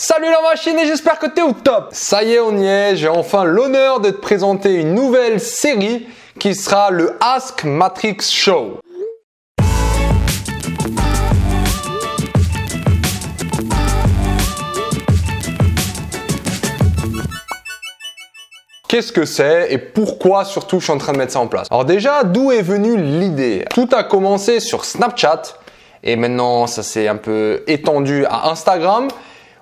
Salut la machine et j'espère que t'es au top. Ça y est, on y est, j'ai enfin l'honneur de te présenter une nouvelle série qui sera le Ask Matrix Show. Qu'est-ce que c'est et pourquoi surtout je suis en train de mettre ça en place? Alors déjà, d'où est venue l'idée? Tout a commencé sur Snapchat et maintenant ça s'est un peu étendu à Instagram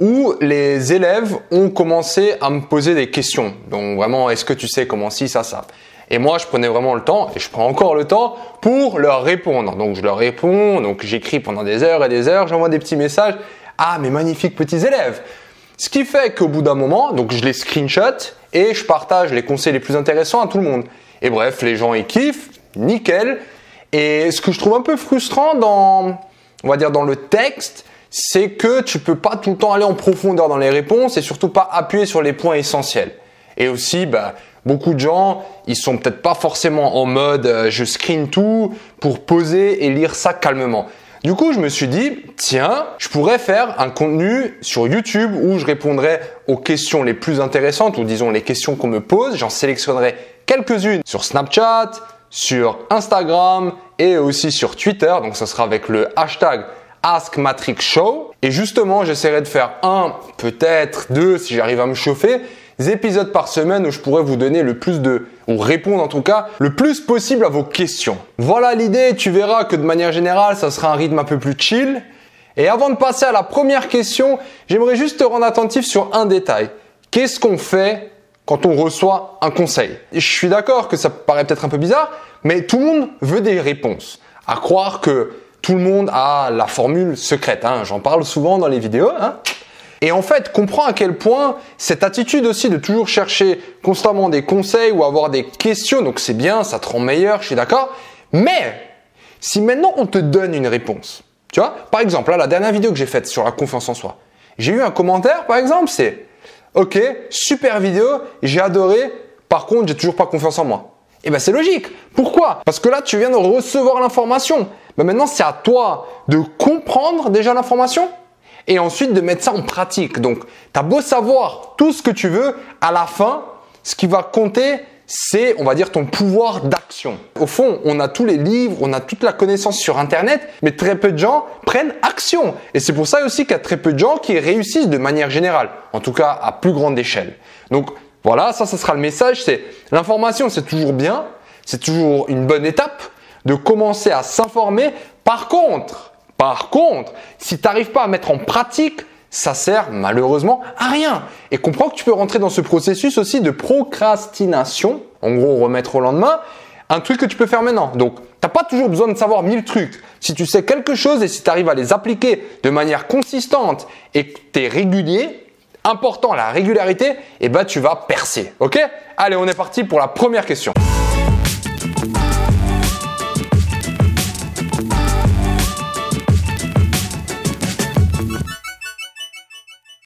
où les élèves ont commencé à me poser des questions. Donc vraiment, est-ce que tu sais comment si, ça, ça? Et moi, je prenais vraiment le temps, et je prends encore le temps, pour leur répondre. Donc je leur réponds, donc j'écris pendant des heures et des heures, j'envoie des petits messages. Ah, mes magnifiques petits élèves Ce qui fait qu'au bout d'un moment, donc je les screenshot et je partage les conseils les plus intéressants à tout le monde. Et bref, les gens y kiffent, nickel. Et ce que je trouve un peu frustrant dans, on va dire, dans le texte, c'est que tu peux pas tout le temps aller en profondeur dans les réponses et surtout pas appuyer sur les points essentiels. Et aussi, bah, beaucoup de gens, ils sont peut-être pas forcément en mode euh, je screen tout pour poser et lire ça calmement. Du coup, je me suis dit, tiens, je pourrais faire un contenu sur YouTube où je répondrais aux questions les plus intéressantes ou disons les questions qu'on me pose. J'en sélectionnerai quelques-unes sur Snapchat, sur Instagram et aussi sur Twitter. Donc, ça sera avec le hashtag Ask Matrix Show. Et justement, j'essaierai de faire un, peut-être deux, si j'arrive à me chauffer, des épisodes par semaine où je pourrais vous donner le plus de, ou répondre en tout cas, le plus possible à vos questions. Voilà l'idée, tu verras que de manière générale, ça sera un rythme un peu plus chill. Et avant de passer à la première question, j'aimerais juste te rendre attentif sur un détail. Qu'est-ce qu'on fait quand on reçoit un conseil? Je suis d'accord que ça paraît peut-être un peu bizarre, mais tout le monde veut des réponses. À croire que tout le monde a la formule secrète. Hein. J'en parle souvent dans les vidéos. Hein. Et en fait, comprends à quel point cette attitude aussi de toujours chercher constamment des conseils ou avoir des questions, donc c'est bien, ça te rend meilleur, je suis d'accord. Mais si maintenant on te donne une réponse, tu vois, par exemple, là, la dernière vidéo que j'ai faite sur la confiance en soi, j'ai eu un commentaire, par exemple, c'est OK, super vidéo, j'ai adoré, par contre, j'ai toujours pas confiance en moi. Eh ben c'est logique. Pourquoi? Parce que là, tu viens de recevoir l'information. Mais maintenant, c'est à toi de comprendre déjà l'information et ensuite de mettre ça en pratique. Donc, tu as beau savoir tout ce que tu veux, à la fin, ce qui va compter, c'est, on va dire, ton pouvoir d'action. Au fond, on a tous les livres, on a toute la connaissance sur Internet, mais très peu de gens prennent action. Et c'est pour ça aussi qu'il y a très peu de gens qui réussissent de manière générale, en tout cas à plus grande échelle. Donc, voilà, ça, ça sera le message. C'est l'information, c'est toujours bien, c'est toujours une bonne étape de commencer à s'informer. Par contre, par contre, si tu n'arrives pas à mettre en pratique, ça sert malheureusement à rien. Et comprends que tu peux rentrer dans ce processus aussi de procrastination. En gros, remettre au lendemain. Un truc que tu peux faire maintenant. Donc, tu n'as pas toujours besoin de savoir mille trucs. Si tu sais quelque chose et si tu arrives à les appliquer de manière consistante et que tu es régulier, important la régularité, et eh ben tu vas percer. Ok? Allez, on est parti pour la première question.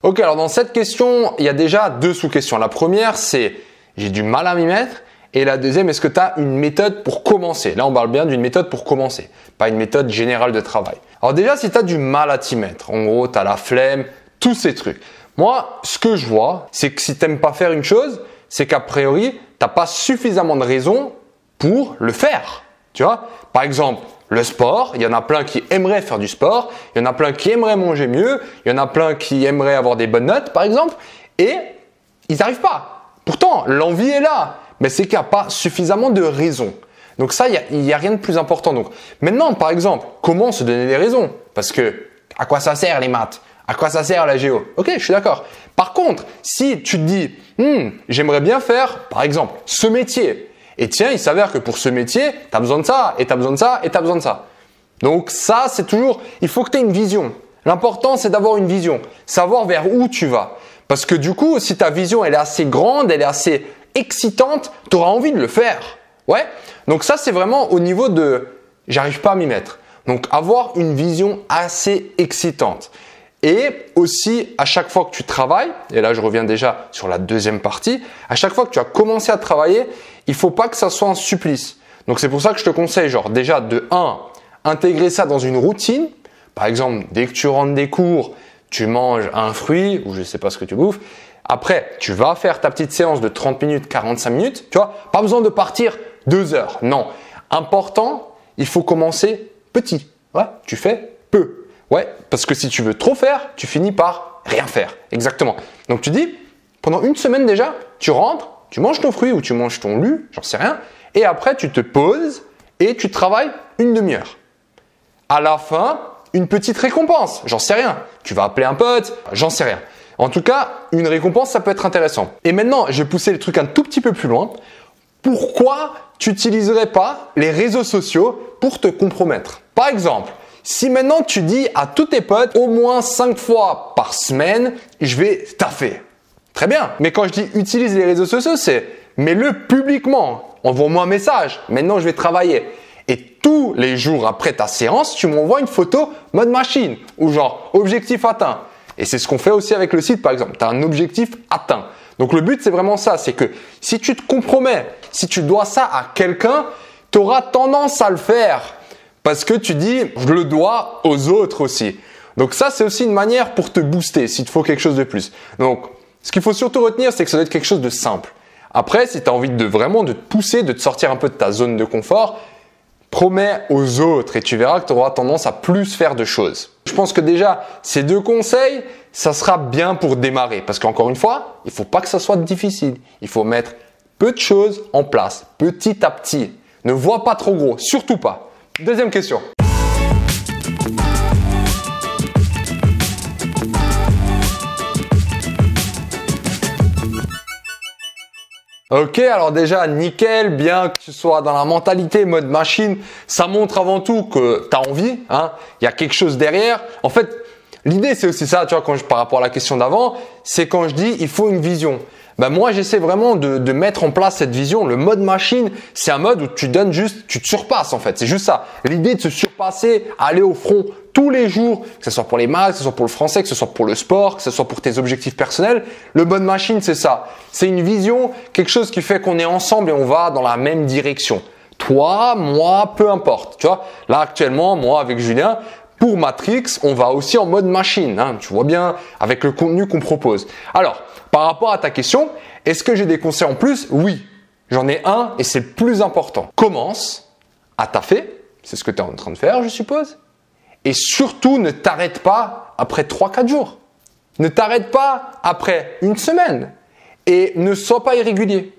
Ok, alors dans cette question, il y a déjà deux sous-questions. La première, c'est j'ai du mal à m'y mettre. Et la deuxième, est-ce que tu as une méthode pour commencer? Là, on parle bien d'une méthode pour commencer, pas une méthode générale de travail. Alors déjà, si tu as du mal à t'y mettre, en gros, tu as la flemme, tous ces trucs. Moi, ce que je vois, c'est que si t'aimes pas faire une chose, c'est qu'a priori, t'as pas suffisamment de raisons pour le faire. Tu vois? Par exemple, le sport, il y en a plein qui aimeraient faire du sport, il y en a plein qui aimeraient manger mieux, il y en a plein qui aimeraient avoir des bonnes notes, par exemple, et ils n'arrivent pas. Pourtant, l'envie est là, mais c'est qu'il n'y a pas suffisamment de raisons. Donc ça, il n'y a, a, rien de plus important. Donc maintenant, par exemple, comment se donner des raisons? Parce que à quoi ça sert les maths? À quoi ça sert la géo? Ok, je suis d'accord. Par contre, si tu te dis, hmm, j'aimerais bien faire, par exemple, ce métier, et tiens, il s'avère que pour ce métier, tu as besoin de ça, et tu as besoin de ça, et tu as besoin de ça. Donc ça, c'est toujours, il faut que tu aies une vision. L'important, c'est d'avoir une vision, savoir vers où tu vas. Parce que du coup, si ta vision, elle est assez grande, elle est assez excitante, tu auras envie de le faire. Ouais? Donc ça, c'est vraiment au niveau de, j'arrive pas à m'y mettre. Donc avoir une vision assez excitante. Et aussi, à chaque fois que tu travailles, et là je reviens déjà sur la deuxième partie, à chaque fois que tu as commencé à travailler, il faut pas que ça soit un supplice. Donc c'est pour ça que je te conseille, genre déjà de 1, intégrer ça dans une routine. Par exemple, dès que tu rentres des cours, tu manges un fruit ou je sais pas ce que tu bouffes. Après, tu vas faire ta petite séance de 30 minutes, 45 minutes. Tu vois, pas besoin de partir deux heures. Non. Important, il faut commencer petit. Ouais, tu fais peu. Ouais, parce que si tu veux trop faire, tu finis par rien faire. Exactement. Donc tu dis, pendant une semaine déjà, tu rentres, tu manges ton fruit ou tu manges ton lu, j'en sais rien, et après tu te poses et tu travailles une demi-heure. À la fin, une petite récompense, j'en sais rien. Tu vas appeler un pote, j'en sais rien. En tout cas, une récompense, ça peut être intéressant. Et maintenant, je vais pousser le truc un tout petit peu plus loin. Pourquoi tu n'utiliserais pas les réseaux sociaux pour te compromettre? Par exemple, si maintenant tu dis à tous tes potes au moins 5 fois par semaine, je vais taffer. Très bien. Mais quand je dis utilise les réseaux sociaux, c'est mets-le publiquement. Envoie-moi un message. Maintenant, je vais travailler. Et tous les jours après ta séance, tu m'envoies une photo mode machine ou genre objectif atteint. Et c'est ce qu'on fait aussi avec le site par exemple. Tu as un objectif atteint. Donc le but c'est vraiment ça, c'est que si tu te compromets, si tu dois ça à quelqu'un, tu auras tendance à le faire parce que tu dis je le dois aux autres aussi. Donc ça c'est aussi une manière pour te booster s'il te faut quelque chose de plus. Donc ce qu'il faut surtout retenir c'est que ça doit être quelque chose de simple. Après si tu as envie de vraiment de te pousser, de te sortir un peu de ta zone de confort, promets aux autres et tu verras que tu auras tendance à plus faire de choses. Je pense que déjà, ces deux conseils, ça sera bien pour démarrer. Parce qu'encore une fois, il ne faut pas que ça soit difficile. Il faut mettre peu de choses en place, petit à petit. Ne vois pas trop gros, surtout pas. Deuxième question. Ok, alors déjà, nickel, bien que tu sois dans la mentalité mode machine, ça montre avant tout que tu as envie, hein, il y a quelque chose derrière. En fait, l'idée c'est aussi ça, tu vois, par rapport à la question d'avant, c'est quand je dis il faut une vision. Ben moi, j'essaie vraiment de, de, mettre en place cette vision. Le mode machine, c'est un mode où tu donnes juste, tu te surpasses en fait. C'est juste ça. L'idée de se surpasser, aller au front tous les jours, que ce soit pour les maths, que ce soit pour le français, que ce soit pour le sport, que ce soit pour tes objectifs personnels. Le mode machine, c'est ça. C'est une vision, quelque chose qui fait qu'on est ensemble et on va dans la même direction. Toi, moi, peu importe. Tu vois, là actuellement, moi avec Julien, pour Matrix, on va aussi en mode machine. Hein, tu vois bien avec le contenu qu'on propose. Alors, par rapport à ta question, est-ce que j'ai des conseils en plus? Oui, j'en ai un et c'est le plus important. Commence à taffer, c'est ce que tu es en train de faire, je suppose. Et surtout, ne t'arrête pas après 3-4 jours. Ne t'arrête pas après une semaine. Et ne sois pas irrégulier.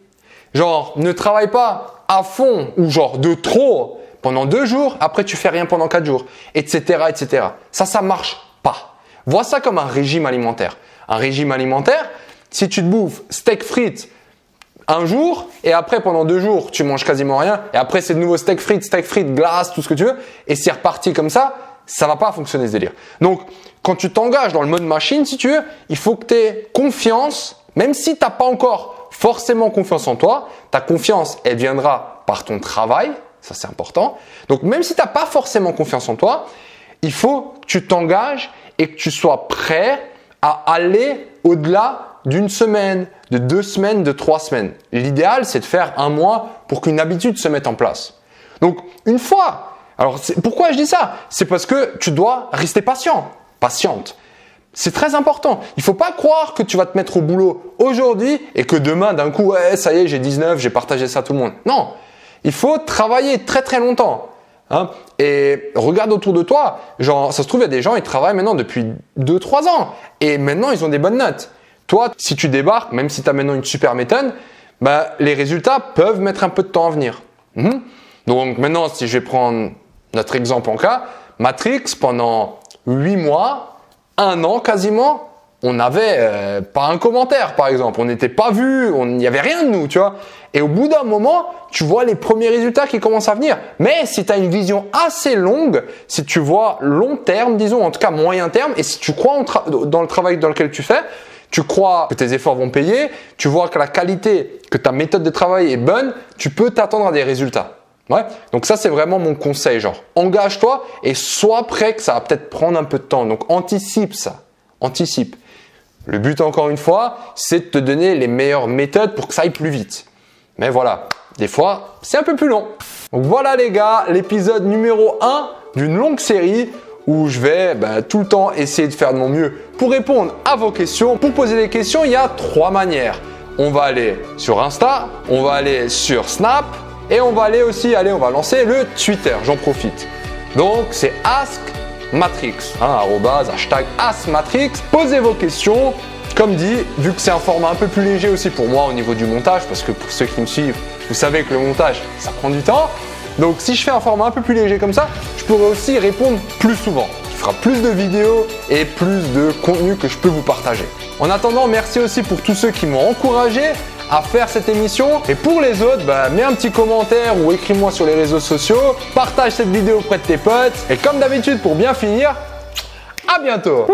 Genre, ne travaille pas à fond ou genre de trop pendant deux jours, après tu fais rien pendant quatre jours, etc., etc. Ça, ça marche pas. Vois ça comme un régime alimentaire. Un régime alimentaire, si tu te bouffes steak frites un jour et après pendant deux jours tu manges quasiment rien et après c'est de nouveau steak frites, steak frites, glace, tout ce que tu veux et c'est reparti comme ça, ça va pas fonctionner ce délire. Donc quand tu t'engages dans le mode machine si tu veux, il faut que tu aies confiance même si tu n'as pas encore forcément confiance en toi, ta confiance elle viendra par ton travail, ça c'est important. Donc même si tu n'as pas forcément confiance en toi, il faut que tu t'engages et que tu sois prêt à aller au-delà d'une semaine, de deux semaines, de trois semaines. L'idéal, c'est de faire un mois pour qu'une habitude se mette en place. Donc, une fois, alors pourquoi je dis ça? C'est parce que tu dois rester patient, patiente. C'est très important. Il ne faut pas croire que tu vas te mettre au boulot aujourd'hui et que demain, d'un coup, ouais, ça y est, j'ai 19, j'ai partagé ça à tout le monde. Non, il faut travailler très très longtemps. Hein et regarde autour de toi, genre, ça se trouve, il y a des gens, ils travaillent maintenant depuis 2-3 ans et maintenant, ils ont des bonnes notes. Toi, si tu débarques, même si tu as maintenant une super méthode, bah, les résultats peuvent mettre un peu de temps à venir. Mhm. Donc maintenant, si je vais prendre notre exemple en cas, Matrix, pendant 8 mois, un an quasiment, on n'avait euh, pas un commentaire par exemple, on n'était pas vu, il n'y avait rien de nous, tu vois. Et au bout d'un moment, tu vois les premiers résultats qui commencent à venir. Mais si tu as une vision assez longue, si tu vois long terme, disons, en tout cas moyen terme, et si tu crois dans le travail dans lequel tu fais, tu crois que tes efforts vont payer, tu vois que la qualité, que ta méthode de travail est bonne, tu peux t'attendre à des résultats. Ouais. Donc ça, c'est vraiment mon conseil, genre, engage-toi et sois prêt que ça va peut-être prendre un peu de temps. Donc anticipe ça. Anticipe. Le but, encore une fois, c'est de te donner les meilleures méthodes pour que ça aille plus vite. Mais voilà, des fois, c'est un peu plus long. Donc voilà les gars, l'épisode numéro 1 d'une longue série où je vais bah, tout le temps essayer de faire de mon mieux pour répondre à vos questions. Pour poser des questions, il y a trois manières. On va aller sur Insta, on va aller sur Snap et on va aller aussi, allez, on va lancer le Twitter. J'en profite. Donc c'est Ask Matrix, hein, hashtag AskMatrix. Posez vos questions. Comme dit, vu que c'est un format un peu plus léger aussi pour moi au niveau du montage, parce que pour ceux qui me suivent, vous savez que le montage, ça prend du temps. Donc si je fais un format un peu plus léger comme ça, je pourrais aussi répondre plus souvent. Il fera plus de vidéos et plus de contenu que je peux vous partager. En attendant, merci aussi pour tous ceux qui m'ont encouragé à faire cette émission. Et pour les autres, bah, mets un petit commentaire ou écris-moi sur les réseaux sociaux. Partage cette vidéo auprès de tes potes. Et comme d'habitude, pour bien finir, à bientôt